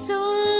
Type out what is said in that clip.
soul